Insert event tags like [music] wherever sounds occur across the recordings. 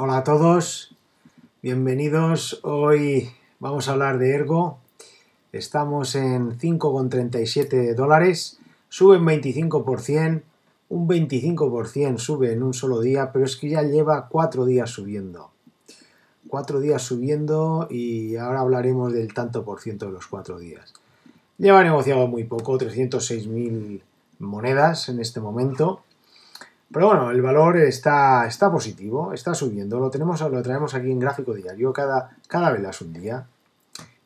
Hola a todos, bienvenidos. Hoy vamos a hablar de Ergo. Estamos en 5,37 dólares, sube un 25%, un 25% sube en un solo día, pero es que ya lleva cuatro días subiendo. Cuatro días subiendo y ahora hablaremos del tanto por ciento de los cuatro días. Lleva negociado muy poco, 306.000 monedas en este momento pero bueno, el valor está, está positivo, está subiendo. Lo, tenemos, lo traemos aquí en gráfico diario, cada, cada vez un día.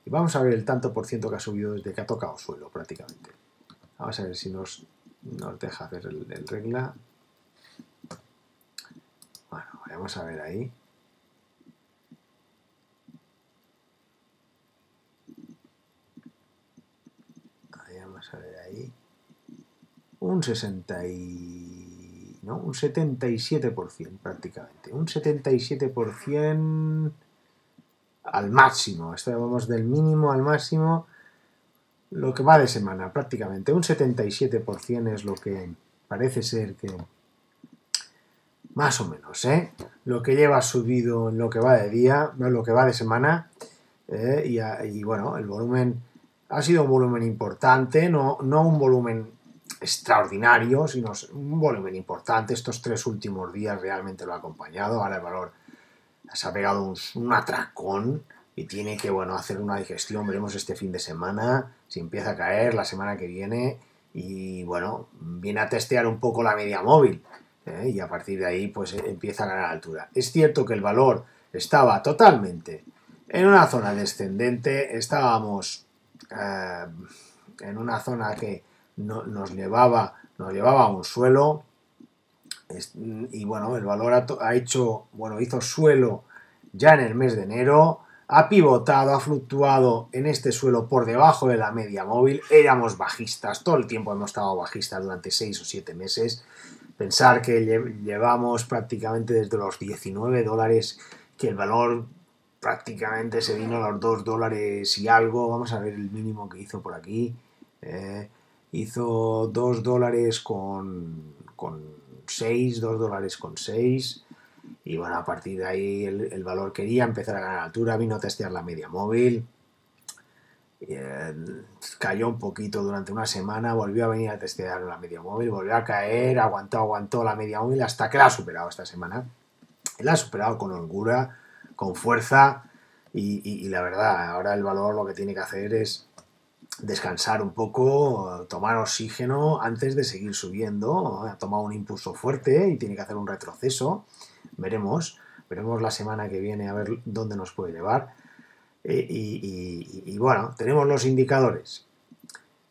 Y vamos a ver el tanto por ciento que ha subido desde que ha tocado suelo prácticamente. Vamos a ver si nos, nos deja hacer el, el regla. Bueno, vamos a ver ahí. Ahí vamos a ver ahí. Un 60 y ¿no? Un 77% prácticamente. Un 77% al máximo. Estamos del mínimo al máximo lo que va de semana prácticamente. Un 77% es lo que parece ser que... Más o menos, ¿eh? Lo que lleva subido en lo que va de día, no lo que va de semana. ¿eh? Y, y, bueno, el volumen ha sido un volumen importante, no, no un volumen extraordinario, sino un volumen importante. Estos tres últimos días realmente lo ha acompañado. Ahora el valor se ha pegado un, atracón y tiene que bueno, hacer una digestión. Veremos este fin de semana si empieza a caer la semana que viene. Y bueno, viene a testear un poco la media móvil. ¿eh? Y a partir de ahí, pues empieza a ganar altura. Es cierto que el valor estaba totalmente en una zona descendente. Estábamos eh, en una zona que nos, llevaba, nos llevaba a un suelo y bueno, el valor ha, hecho, bueno, hizo suelo ya en el mes de enero, ha pivotado, ha fluctuado en este suelo por debajo de la media móvil, éramos bajistas, todo el tiempo hemos estado bajistas durante 6 o 7 meses, pensar que llevamos prácticamente desde los 19 dólares, que el valor prácticamente se vino a los 2 dólares y algo, vamos a ver el mínimo que hizo por aquí, eh, hizo 2 dólares con, con 6, 2 dólares con 6 y bueno, a partir de ahí el, valor quería empezar a ganar altura, vino a testear la media móvil, eh, cayó un poquito durante una semana, volvió a venir a testear la media móvil, volvió a caer, aguantó, aguantó la media móvil hasta que la ha superado esta semana. La ha superado con holgura, con fuerza y la verdad, ahora el valor lo que tiene que hacer es descansar un poco, tomar oxígeno antes de seguir subiendo. Ha tomado un impulso fuerte y tiene que hacer un retroceso. Veremos, veremos la semana que viene a ver dónde nos puede llevar. Eh, y, bueno, tenemos los indicadores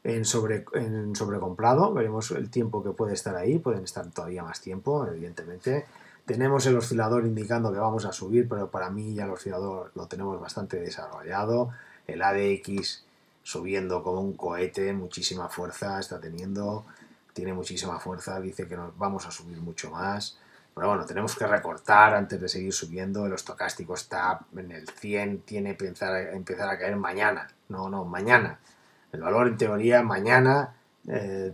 en, sobre, en sobrecomprado, veremos el tiempo que puede estar ahí, pueden estar todavía más tiempo, evidentemente. Tenemos el oscilador indicando que vamos a subir, pero para mí ya el oscilador lo tenemos bastante desarrollado. El ADX subiendo como un cohete, muchísima fuerza está teniendo, tiene muchísima fuerza, dice que nos vamos a subir mucho más. Pero bueno, tenemos que recortar antes de seguir subiendo. El estocástico está en el 100, tiene que empezar a, caer mañana. No, no, mañana. El valor en teoría mañana eh,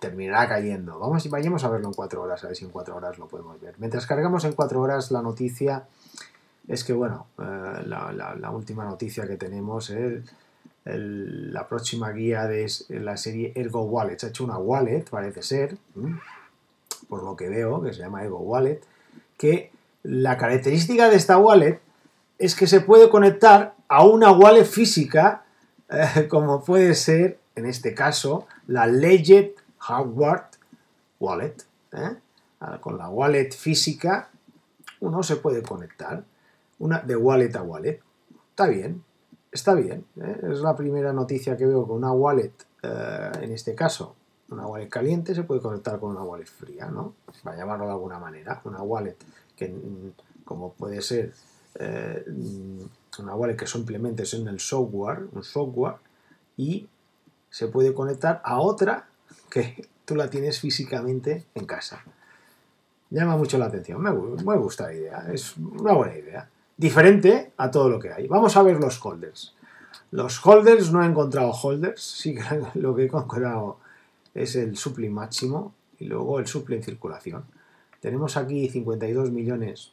terminará cayendo. Vamos y vayamos a verlo en 4 horas, a ver si en 4 horas lo podemos ver. Mientras cargamos en 4 horas la noticia, es que bueno, eh, la, última noticia que tenemos es la próxima guía de la serie Ergo Wallet. Se ha hecho una wallet, parece ser, por lo que veo, que se llama Ergo Wallet, que la característica de esta wallet es que se puede conectar a una wallet física, eh, como puede ser, en este caso, la Legend Hardware Wallet. ¿eh? Con la wallet física uno se puede conectar una, de wallet a wallet. Está bien, está bien. ¿eh? Es la primera noticia que veo con una wallet, eh, en este caso, una wallet caliente se puede conectar con una wallet fría, ¿no? Para llamarlo de alguna manera. Una wallet que, mm, como puede ser eh, una wallet que simplemente es en el software, un software, y se puede conectar a otra que [laughs] tú la tienes físicamente en casa. Llama mucho la atención, me, me gusta la idea, es una buena idea diferente a todo lo que hay. Vamos a ver los holders. Los holders, no he encontrado holders, sí que [laughs] lo que he encontrado es el supply máximo y luego el supply en circulación. Tenemos aquí 52 millones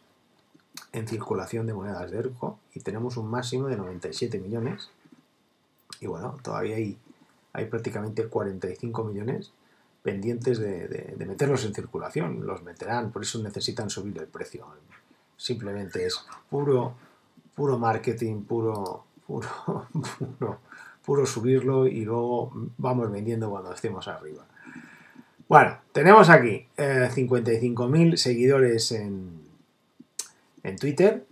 en circulación de monedas de ERCO y tenemos un máximo de 97 millones. Y bueno, todavía hay, hay prácticamente 45 millones pendientes de, meterlos en circulación. Los meterán, por eso necesitan subir el precio. Simplemente es puro, puro marketing, puro, puro, [laughs] puro, puro subirlo y luego vamos vendiendo cuando estemos arriba. Bueno, tenemos aquí 55.000 eh, seguidores en, en Twitter,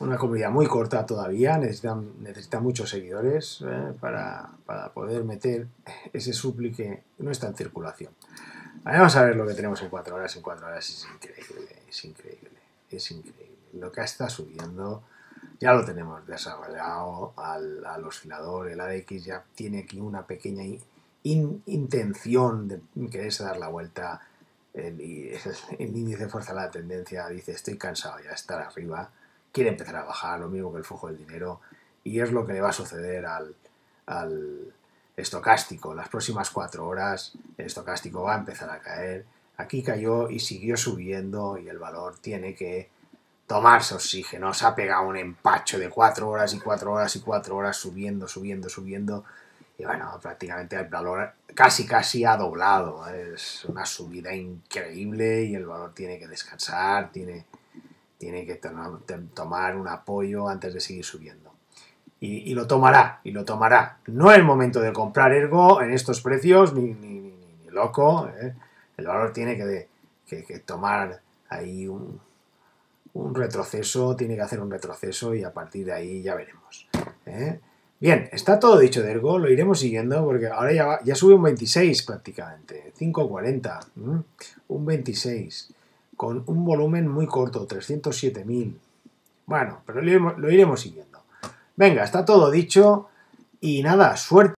una comunidad muy corta todavía, necesita, necesita muchos seguidores eh, para, poder meter ese supli que no está en circulación. Vamos a ver lo que tenemos en 4 horas. En 4 horas es increíble, es increíble, es increíble. Lo que está subiendo ya lo tenemos desarrollado al, al oscilador. El ADX ya tiene aquí una pequeña intención de quererse dar la vuelta. El, [laughs] el, índice de fuerza la tendencia dice estoy cansado ya de estar arriba quiere empezar a bajar, lo mismo que el flujo del dinero, y es lo que le va a suceder al, estocástico. Las próximas cuatro horas el estocástico va a empezar a caer. Aquí cayó y siguió subiendo y el valor tiene que tomarse oxígeno. Se ha pegado un empacho de cuatro horas y cuatro horas y cuatro horas subiendo, subiendo, subiendo. Y bueno, prácticamente el valor casi, casi ha doblado. Es una subida increíble y el valor tiene que descansar, tiene tiene que tomar un apoyo antes de seguir subiendo. Y, lo tomará, y lo tomará. No es el momento de comprar Ergo en estos precios, ni, ni, loco. ¿eh? El valor tiene que, tomar ahí un, retroceso, tiene que hacer un retroceso y a partir de ahí ya veremos. ¿eh? Bien, está todo dicho de lo iremos siguiendo porque ahora ya, ya sube un 26 prácticamente, 5.40, un 26 con un volumen muy corto, 307.000. Bueno, pero lo iremos siguiendo. Venga, está todo dicho y nada, suerte.